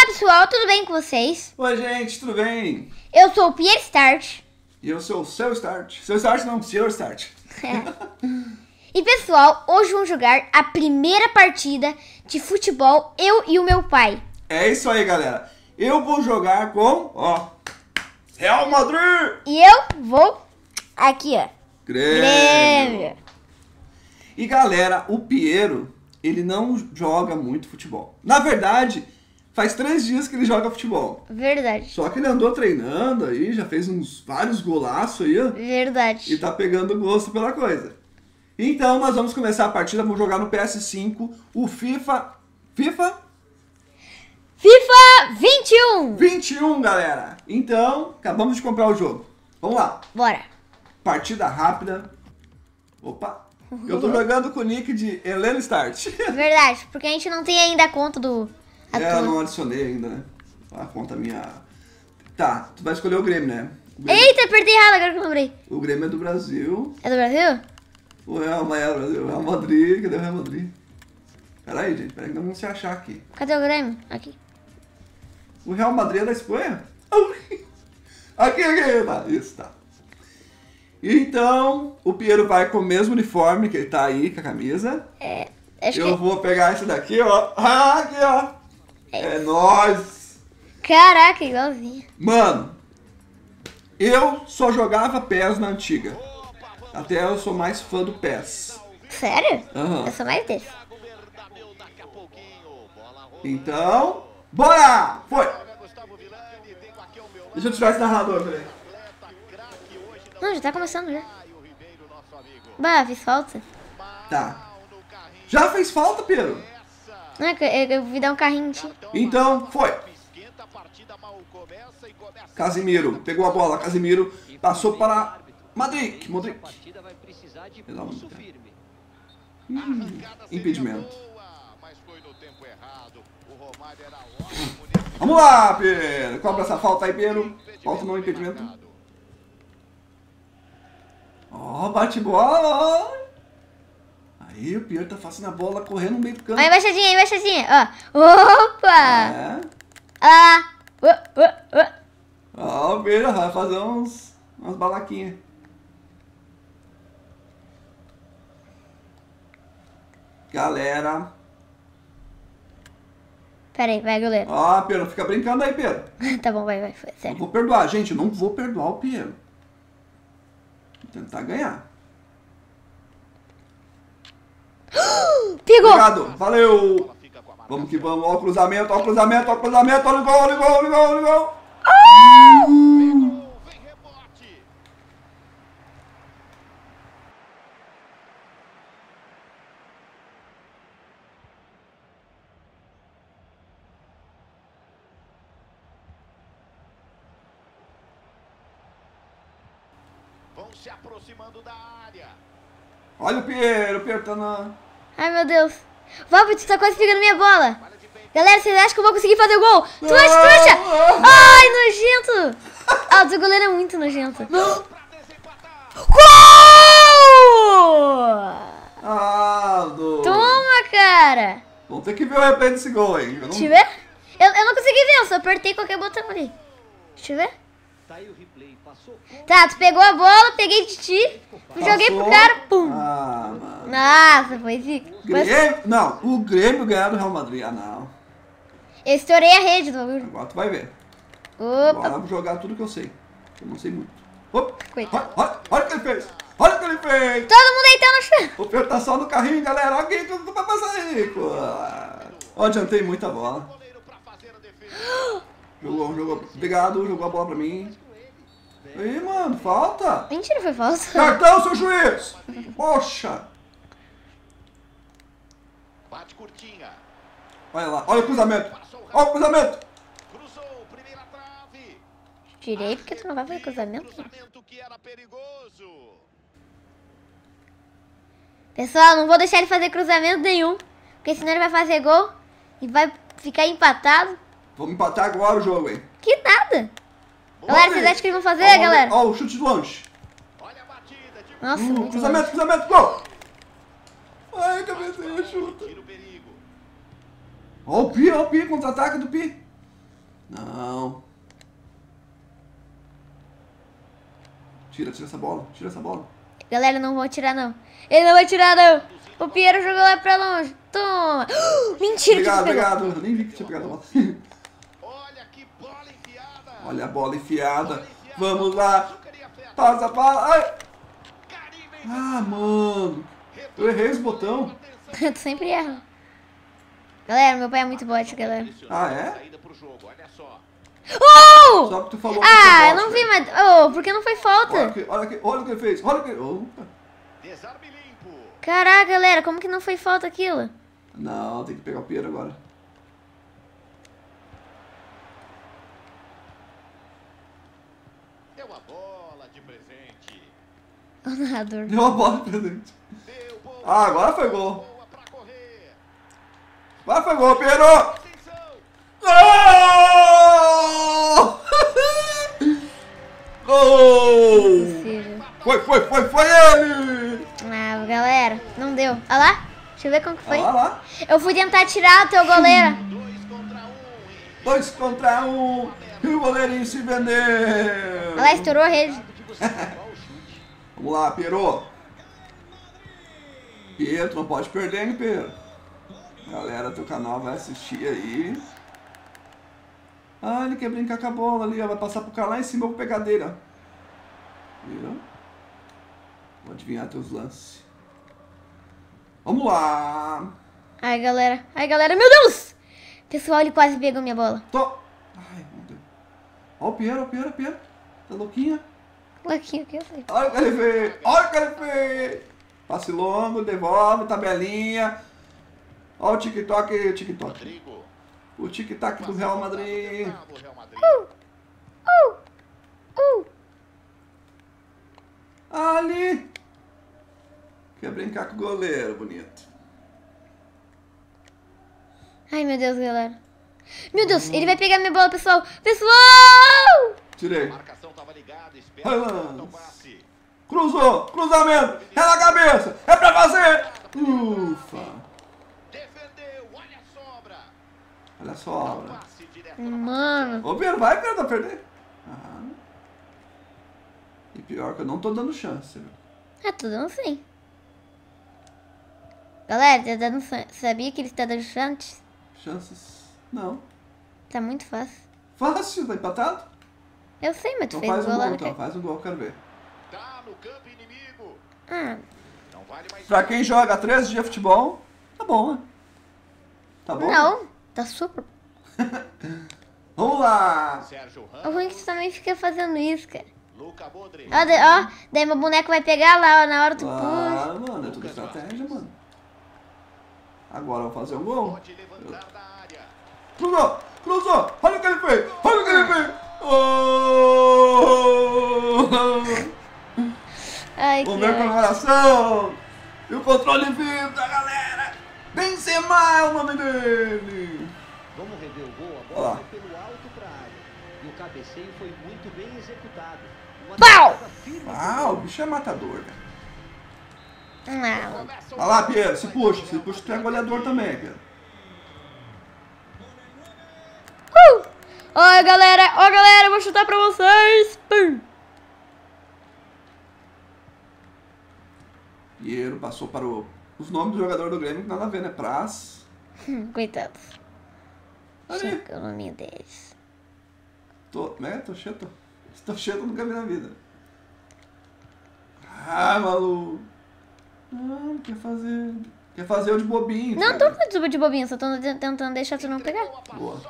Olá pessoal, tudo bem com vocês? Oi gente, tudo bem? Eu sou o Pierre Start. E eu sou o seu Start. Seu Start não, seu Start. É. E pessoal, hoje vamos jogar a primeira partida de futebol, eu e o meu pai. É isso aí, galera. Eu vou jogar com, ó, Real Madrid. E eu vou aqui, ó. Grêmio. Grêmio. E galera, o Piero, ele não joga muito futebol. Na verdade, faz três dias que ele joga futebol. Verdade. Só que ele andou treinando aí, já fez uns vários golaços aí, ó. E Verdade. tá pegando gosto pela coisa. Então, nós vamos começar a partida, vamos jogar no PS5 o FIFA... FIFA FIFA 21. 21, galera. Então, acabamos de comprar o jogo. Vamos lá. Bora. Partida rápida. Opa. Eu tô jogando com o nick de Helena Start. Verdade, porque a gente não tem ainda a conta do É, eu ator. não adicionei ainda, né? A conta minha... Tá, tu vai escolher o Grêmio, né? O Grêmio, Eita, apertei errado agora que eu lembrei. o Grêmio é do Brasil. É do Brasil? O Real Madrid é do Brasil. O Real Madrid, cadê o Real Madrid? Pera aí, gente. Pera aí que nós vamos se achar aqui. Cadê o Grêmio? Aqui. O Real Madrid é da Espanha? Aqui, aqui, tá. Isso, tá. Então, o Piero vai com o mesmo uniforme que ele tá aí, com a camisa. É, acho Eu que... vou pegar esse daqui, ó. Ah, aqui, ó. É nóis. Caraca, igualzinho. Mano, eu só jogava PES na antiga. Até eu sou mais fã do PES. Sério? Aham. Eu sou mais desse. Então, bora! Foi! Deixa eu tirar esse narrador, peraí. Não, já tá começando já. Bah, fiz falta. Tá. Já fez falta, Pedro? Não, é eu, eu dar um carrinho ti. Então, foi. Casimiro, pegou a bola, Casimiro passou para Madrid. Modric. de de firme. Impedimento. Vamos lá, Pedro. Cobra essa falta aí, Pedro. Falta no impedimento. Ó, bate bola. Aí o Pedro tá fazendo a bola correndo no meio do campo. Ó, embaixadinha, embaixadinha. Ó. Opa! É. Ah! Uh, uh, uh. Ó, o Pedro vai fazer uns, umas balaquinhas. Galera. Pera aí, vai, goleiro. Ó, Pedro, fica brincando aí, Pedro. tá bom, vai, vai, foi, Não sério. vou perdoar, gente, não vou perdoar o Pedro. Vou tentar ganhar. Pegou! Obrigado, valeu. Vamos que vamos, ó o cruzamento, ó o cruzamento, ó o cruzamento, olha o gol, olha o gol, olha o gol, olha o gol. Vem rebote. Vão se aproximando da área. Olha o Pedro, o Pedro tá na... Ai, meu Deus. Tu tá quase pegando minha bola. Galera, vocês acham que eu vou conseguir fazer o gol? Trouxa, trouxa! Ai, nojento! Ah, o teu goleiro é muito nojento. Gol! Ah, do... Toma, cara! Vamos ter que ver o replay desse gol aí. Eu não... Deixa eu ver. Eu, eu não consegui ver, eu só apertei qualquer botão ali. Deixa eu ver. Tá. Passou Tá, tu pegou a bola, peguei de ti, joguei pro Passou. cara, pum. Ah. Nossa, foi zica. Mas Grêmio... Não, o Grêmio ganhar do Real Madrid. Ah, não. Eu estourei a rede do bagulho. Agora tu vai ver. Opa, Agora vou jogar tudo que eu sei. Eu não sei muito. Opa, Coitado. olha, olha, olha o que ele fez. Olha o que ele fez. todo mundo deitando no chão. O Pedro tá só no carrinho, galera. Olha quem tudo vai passar aí, pô. Ó, adiantei muita bola. Jogou, jogou. Obrigado, jogou a bola pra mim. Aí, mano, falta. Mentira, foi falso. Cartão, seu juiz. Poxa. Bate curtinha. Olha lá, olha o cruzamento. Olha o cruzamento. Cruzou. Primeira trave. Tirei porque tu não vai fazer cruzamento. Cruzamento que era perigoso. Pessoal, não vou deixar ele fazer cruzamento nenhum. Porque senão ele vai fazer gol e vai ficar empatado. Vamos empatar agora o jogo, hein. Que nada. Vamos Galera, vocês acham que eles vão fazer, ver. galera? Ó, o chute de longe. Olha a batida. De Nossa, Hum, muito cruzamento, longe. cruzamento, gol. Ai, cabeceia, chuta. Ó o Pi, ó o Pi, contra-ataque do Pi. Não. Tira, tira essa bola. Tira essa bola. Galera, não vou tirar, não. Ele não vai tirar, não. O Piero jogou lá pra longe. Toma. Mentira que Obrigado, você pegou. obrigado. Eu nem vi que tinha pegado a bola. Olha que bola enfiada. Olha a bola enfiada. Vamos lá. Passa a bola. Ai. Ah, mano. Eu errei os botão. tu sempre erra. Galera, meu pai é muito bot, galera. Ah, é? Oh! Só que tu falou Ah, foi eu não vi, velho. mas... Oh, porque não foi Olha falta? aqui, olha aqui, olha o que ele fez. Olha o que. Opa. Caraca, galera, como que não foi falta aquilo? Não, tem que pegar o Piero agora. Deu a bola de presente. O narrador. Deu a bola de presente. Ah, agora foi gol. Agora foi gol. Atenção. Gol! Gol! Foi, foi, foi, foi ele! Ah, galera, não deu. Olha lá. Deixa eu ver como que foi. Olha lá. Eu fui tentar tirar o teu goleiro. Dois contra um. E o goleirinho se vendeu. Olha lá, estourou a rede. Vamos lá. Piero, tu não pode perder, hein, Piero? Galera, teu canal vai assistir aí. Ah, ele quer brincar com a bola ali, ó. Vai passar pro cara lá em cima, eu vou pegar dele, ó. Viram? Vou adivinhar teus lances. Vamos lá. Ai, galera. Ai, galera. Meu Deus! Pessoal, ele quase pegou minha bola. Tô. Ai, não deu. Ó o Piero, ó o Piero, ó o Piero. Tá louquinha? Louquinho que eu sei. Olha o que ele fez! Olha o que ele fez! Passe longo, devolve, tabelinha. Olha o TikTok, o TikTok. Rodrigo. O tic-tac do Real Madrid. Do Real Madrid. Uh! Uh! Ali! Quer brincar com o goleiro, bonito. Ai, meu Deus, galera. Meu Deus, ele vai pegar minha bola, pessoal. Pessoal! Tirei. A marcação tava ligada. Espera Vai, o Lance. passe. Cruzou! Cruzamento! É na cabeça! É pra fazer! Ufa! Olha só, obra. Direto na Mano. Ô, Pedro, vai, Pedro, perder. Ah. E pior que eu não tô dando chance, viu? Ah, tô dando sim. Galera, tá dando... sa- sabia que ele tá dando chance? Chances? Não. Tá muito fácil. Fácil, tá empatado? Eu sei, mas tu Então fez faz gol um gol, então. Faz um gol, eu quero ver. Tá no campo inimigo. Ah, Não vale mais. Pra quem joga três dias de futebol, tá bom, né? Tá bom? não. Tá super... Vamos lá! O ruim é que tu também fica fazendo isso, cara. Luca Modric. Ó, ó, daí meu boneco vai pegar lá ó, na hora do pulo. Ah, mano, é tudo estratégia, mano. Agora eu vou fazer um gol. Cruzou! Cruzou! Olha o que ele fez! Olha o que ele fez! Oh! Ai, O meu coração! E o controle galera! Benzema é o nome dele! Vamos rever o gol. A bola foi pelo alto para a área. E o cabeceio foi muito bem executado. Uma Pau! Ah, o bicho é matador, velho. Não. Olha lá. Piero, se puxa, se puxa, tu é goleador também, Piero. Uh! Oi, galera. Ó, galera, eu vou chutar pra vocês. Pum. Piero passou para o. Os nomes do jogador do Grêmio que nada a ver, né? Praz. Coitados. Ali. Chega o nome deles. Tô, né? Tô cheio, tô. Tô cheio, nunca vi na vida. Ah, maluco. Não, quer fazer. Quer fazer o de bobinho. Não cara. tô com desculpa de bobinho, só tô te- tentando deixar tu não pegar. Boa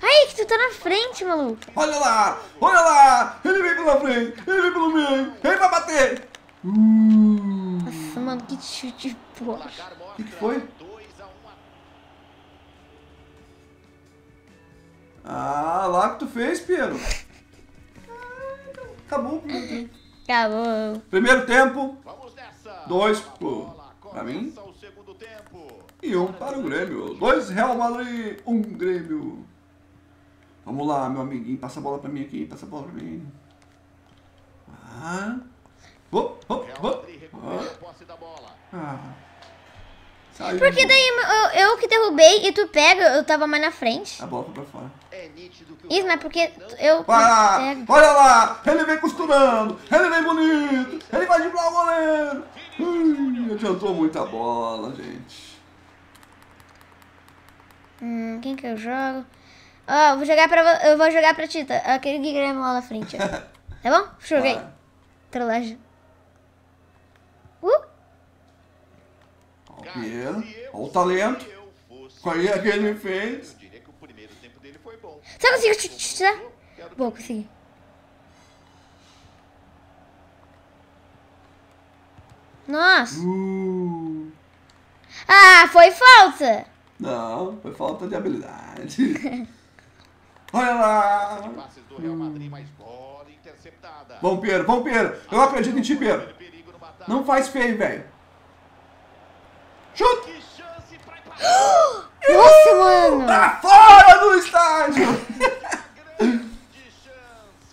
Ai, que tu tá na frente, maluco. Olha lá! Olha lá! Ele vem pela frente! Ele vem pelo meio! Ele vai bater! Uh, Nossa, mano, que chute porra. mostra que que foi? 2 a 1 ah, lá que tu fez, Piero. Ah, Acabou o primeiro tempo. Acabou. Primeiro tempo Vamos nessa. Dois pro- pra mim. o e um para o Grêmio. Dois Real Madrid, um Grêmio. Vamos lá, meu amiguinho. Passa a bola pra mim aqui. Passa a bola pra mim. Ah. Posse da bola. Ah. Saiu. Porque daí eu, eu que derrubei e tu pega, eu tava mais na frente. A bola foi pra fora. É que Isso, mas porque eu pego. olha lá, ele vem costurando, ele vem bonito, ele vai driblar o goleiro. Ui, adiantou muita bola, gente. Hum, quem que eu jogo? Ó, eu vou jogar pra, eu vou jogar pra ti, tá? Aquele Guilherme lá na frente, ó. Tá bom? Joguei. Trollagem. Uh! Piero, ó o talento, aí que ele fez. eu diria que o primeiro tempo dele foi bom. Você conseguiu ch- ch- tirar? Quero Boa, consegui. Nossa. Uh, Ah, foi falta. não, foi falta de habilidade. Olha lá. passes do Real Madrid, mas bola interceptada. Vamos, Piero, vamos, Piero. Eu acredito em ti, Piero. Não faz feio, velho. Chuta! Empatar. Nossa, mano. Pra fora do estádio!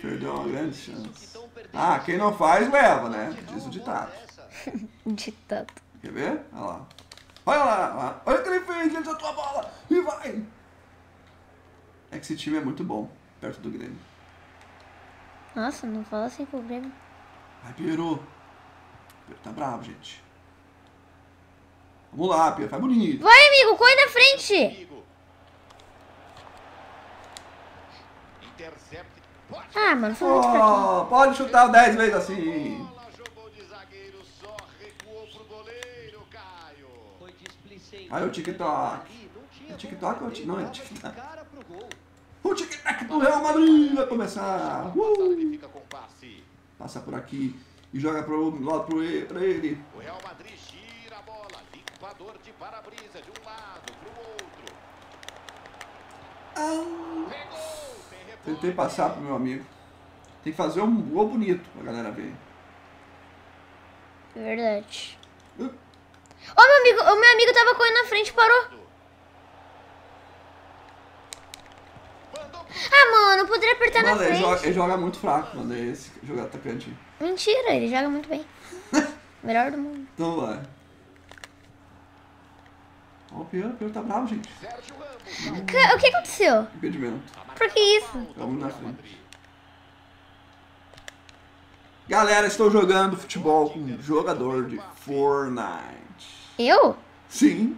Perdeu uma grande chance. Ah, quem não faz, leva, né? Diz o ditado. Tanto. Quer ver? Olha lá. Olha lá, olha lá. Olha o que ele fez, ele soltou a bola. E vai. É que esse time é muito bom, perto do Grêmio. Nossa, não fala assim pro Grêmio. Vai, Piero. Piero tá bravo, gente. Vamos lá, Piero, faz bonito. Vai, amigo, corre na frente. Ah, mano, foi muito. Oh, pode chutar 10 vezes assim. Aí o tinha É como ou não, é gol. O tic-tac do Real Madrid vai começar. Uh. Passa por aqui e joga pro lado pro ele, pra ele. O Real Madrid gira a bola. Limpador de para-brisa de um lado outro. Ah. Pegou. Tem rebote. Tentei passar pro meu amigo. Tem que fazer um gol bonito pra galera ver. Verdade. Uh. Ô, meu amigo, o meu amigo tava correndo na frente e parou. Mandou pro Ah, mano, apertar na Mano, ele joga, ele frente. joga muito fraco, mano. É esse jogar atacante. Mentira, ele joga muito bem. Melhor do mundo. Então vai. Ó, o Piero, o Piero tá bravo, gente. Ca- O que aconteceu? Impedimento. Por que isso? Vamos na frente. Galera, estou jogando futebol com um jogador de Fortnite. Eu? Sim,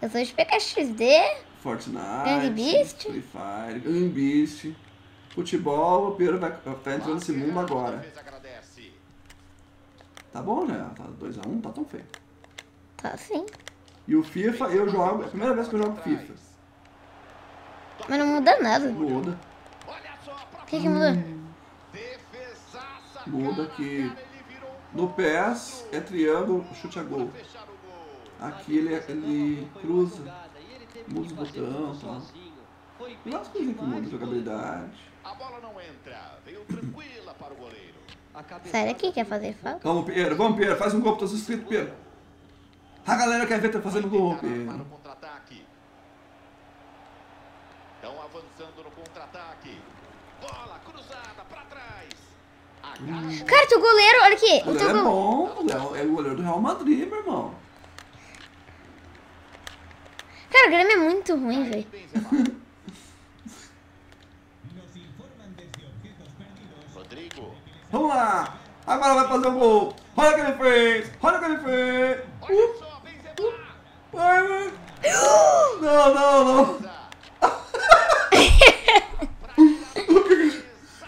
Eu sou de PKXD. Fortnite, Gang Beast? Free Fire, Gang Beast. Futebol, o Piero vai, tá entrando nesse mundo agora. Tá bom, né? Tá 2x1, um, tá tão feio. Tá sim. E o FIFA, eu jogo, é a primeira vez que eu jogo FIFA. Mas não muda nada. Muda, O que que mudou? defesaça. muda que no PES é triângulo, chute a gol. Aqui ele, cruza. E ele teve Muda os fazer botão, tudo tá? coisas que mudam, demais, jogabilidade. A bola não entra. Veio tranquila para o goleiro. Sai daqui, quer fazer falta? Vamos, Piero, vamos, Piero, faz um gol para os inscritos, Piero. A galera quer ver tu fazendo gol, Tentará para o Piero. contra-ataque. Estão avançando no contra-ataque. Bola cruzada para trás. Agarra. Cara, teu goleiro, olha aqui. O teu goleiro é bom, Léo é o goleiro do Real Madrid, meu irmão. Cara, o Grêmio é muito ruim, velho. Rodrigo. Vamos lá. Agora vai fazer o gol. Olha o que ele fez. Olha o que ele fez. Vai, vai. Não, não, não.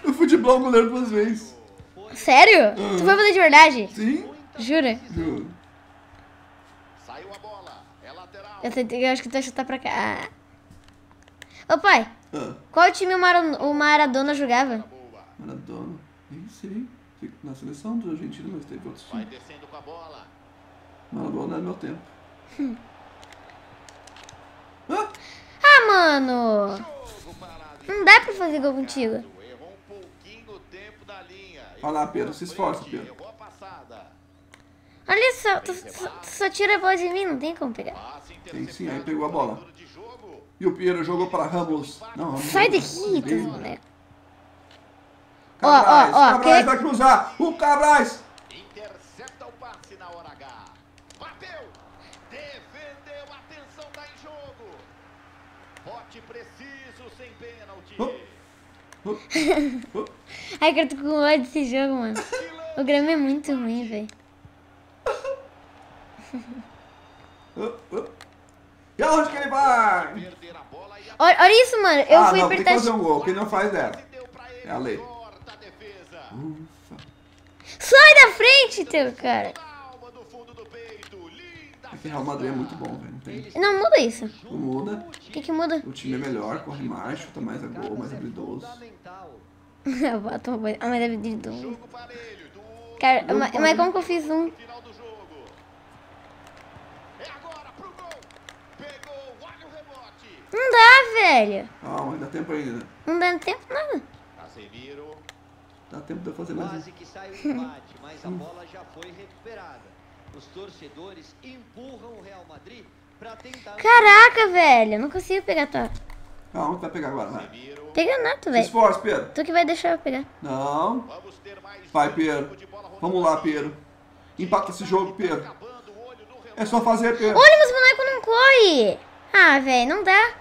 Eu fui de goleiro duas vezes. Sério? Tu foi fazer de verdade? Sim? Jura? Juro. Saiu a bola. É lateral. Eu, tentei- eu acho que tu vai chutar pra cá. Ah. Ô pai, Ah, qual time o, Mara- o Maradona jogava? Maradona. Fico Na seleção do Argentina, mas teve outros Vai times. descendo com a bola. Maradona é meu tempo. Ah, Ah, mano. Não dá pra fazer gol contigo. Errou pouquinho o tempo da linha. Vai lá, Pedro, se esforça, Pedro. Olha só, tu, só- tu só tira a bola de mim, não tem como pegar. Tem sim, aí pegou a bola. E o Piero jogou para Ramos. Não, Ramos. Sai não. daqui, Bem, teus Cabrais, ó, ó, ó, Cabrais que... vai cruzar. O Cabrais. Intercepta o passe na hora H. Bateu. Defendeu. Atenção, tá em jogo. Bote preciso, sem pênalti. Uh. Uh. Uh. Ai, que eu tô com ódio desse jogo, mano. O Grêmio é muito ruim, velho. E aonde que ele vai? Olha, olha isso, mano. Eu ah, fui não, apertar... tem que fazer um gol. Quem não faz, dela. É a lei. Sai da frente, teu cara. É que Real Madrid é muito bom, velho. Não tem. Não muda isso. Não muda. O que que muda? O time é melhor, corre mais, chuta mais a gol, mais habilidoso. Fundamental. Eu boto uma coisa. Ah, mas deve de um. Jogo parelho. Do Cara, Não mas, pode. mas como que eu fiz um? É. Não dá, velho. Calma, dá tempo ainda. Não dá tempo nada. Dá tempo de eu fazer mais um. Quase que sai o empate, mas a bola já foi recuperada. Os torcedores empurram o Real Madrid para tentar. Caraca, velho. Eu não consigo pegar tá. Calma, que vai pegar agora, vai. Pega Se velho. esforce, Pedro. Tu que vai deixar eu pegar. Não. Vai, Pedro. Vamos lá, aqui. Pedro. Empata esse jogo, Pedro. Acabando o olho do relógio. É só fazer, Pedro. Olha, mas o boneco não corre. Ah, velho, não dá.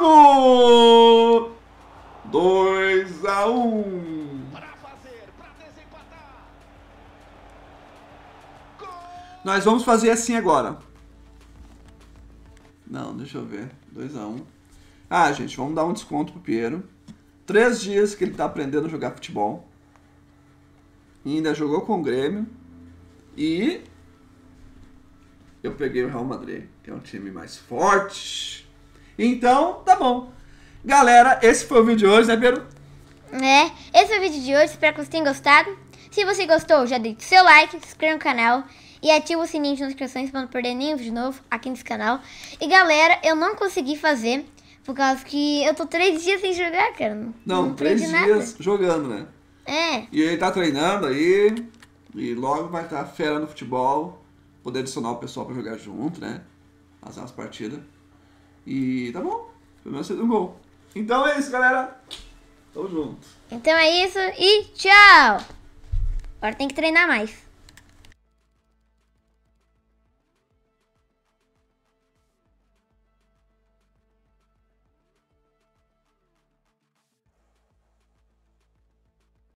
Jogo! 2 a 1 pra fazer, pra desempatar. Gol! Nós vamos fazer assim agora. Não, deixa eu ver. 2 a 1 Ah, gente, vamos dar um desconto pro Piero. Três dias que ele tá aprendendo a jogar futebol. E ainda jogou com o Grêmio. E eu peguei o Real Madrid, que é um time mais forte. Então, tá bom. Galera, esse foi o vídeo de hoje, né, Pedro? É, esse foi o vídeo de hoje. Espero que vocês tenham gostado. Se você gostou, já deixe seu like, se inscreva no canal e ativa o sininho de notificações para não perder nenhum vídeo novo aqui nesse canal. E galera, eu não consegui fazer por causa que eu tô três dias sem jogar, cara. Não, três aprendi dias jogando, né? É, E ele tá treinando aí. E logo vai estar fera no futebol. Poder adicionar o pessoal pra jogar junto, né? Fazer umas partidas. E tá bom. Pelo menos fez um gol. Então é isso, galera. Tamo junto. então é isso e tchau. Agora tem que treinar mais.